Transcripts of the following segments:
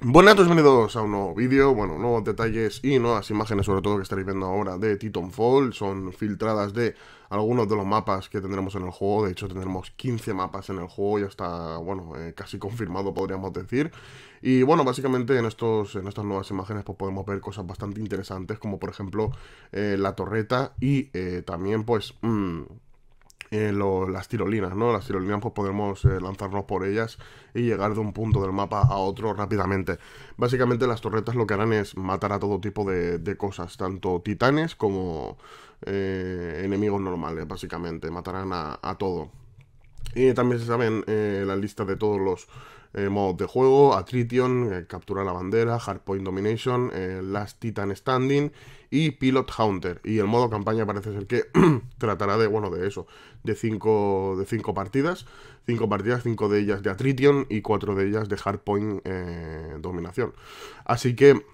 Buenas, bienvenidos a un nuevo vídeo, bueno, nuevos detalles y nuevas imágenes sobre todo que estaréis viendo ahora de Titanfall, son filtradas de algunos de los mapas que tendremos en el juego, de hecho tendremos 15 mapas en el juego, ya está, bueno, eh, casi confirmado podríamos decir, y bueno, básicamente en, estos, en estas nuevas imágenes pues podemos ver cosas bastante interesantes como por ejemplo eh, la torreta y eh, también pues... Mmm, eh, las tirolinas, ¿no? Las tirolinas pues podemos eh, lanzarnos por ellas y llegar de un punto del mapa a otro rápidamente. Básicamente las torretas lo que harán es matar a todo tipo de, cosas, tanto titanes como eh, enemigos normales, básicamente. Matarán a, a todo. Y también se saben la lista de todos los eh, modos de juego, Atrition, eh, Captura la Bandera, Hardpoint Domination, eh, Last Titan Standing y Pilot Hunter. Y el modo campaña parece ser que tratará de, bueno, de eso, de cinco, de cinco partidas, cinco partidas, cinco de ellas de Atrition y cuatro de ellas de Hardpoint Dominación. Así que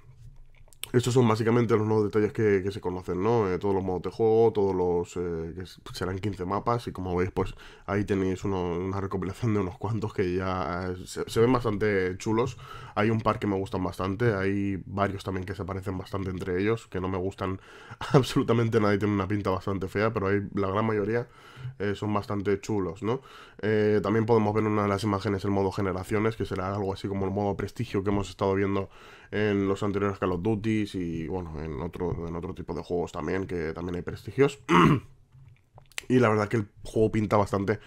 estos son básicamente los nuevos detalles que, se conocen, ¿no? Eh, todos los modos de juego, todos los... Eh, que serán 15 mapas y como veis, pues ahí tenéis una recopilación de unos cuantos que ya eh, se, ven bastante chulos. Hay un par que me gustan bastante, hay varios también que se parecen bastante entre ellos, que no me gustan absolutamente nada y tienen una pinta bastante fea, pero hay, la gran mayoría son bastante chulos, ¿no? también podemos ver en una de las imágenes el modo generaciones, que será algo así como el modo prestigio que hemos estado viendo en los anteriores Call of Duty y bueno, en otro, en otro tipo de juegos también, que también hay prestigios. y la verdad que el juego pinta bastante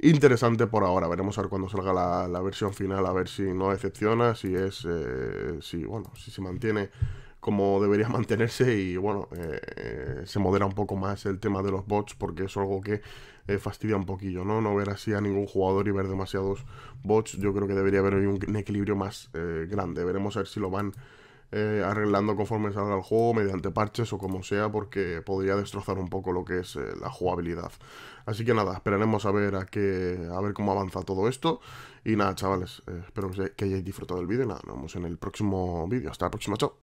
interesante por ahora. Veremos a ver cuando salga la, versión final, a ver si no decepciona, si es, eh, si, bueno, si se mantiene como debería mantenerse y bueno, eh, se modera un poco más el tema de los bots porque es algo que eh, fastidia un poquillo, ¿no? No ver así a ningún jugador y ver demasiados bots, yo creo que debería haber un, equilibrio más grande. Veremos a ver si lo van eh, arreglando conforme salga el juego, mediante parches o como sea, porque podría destrozar un poco lo que es eh, la jugabilidad. Así que nada, esperaremos a ver a, ver cómo avanza todo esto. Y nada, chavales, eh, espero que, que hayáis disfrutado del vídeo. Nada, nos vemos en el próximo vídeo. Hasta la próxima, chao.